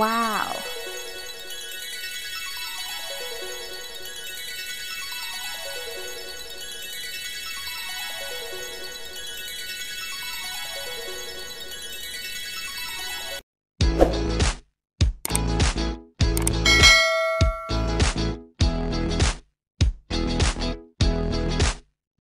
哇哦。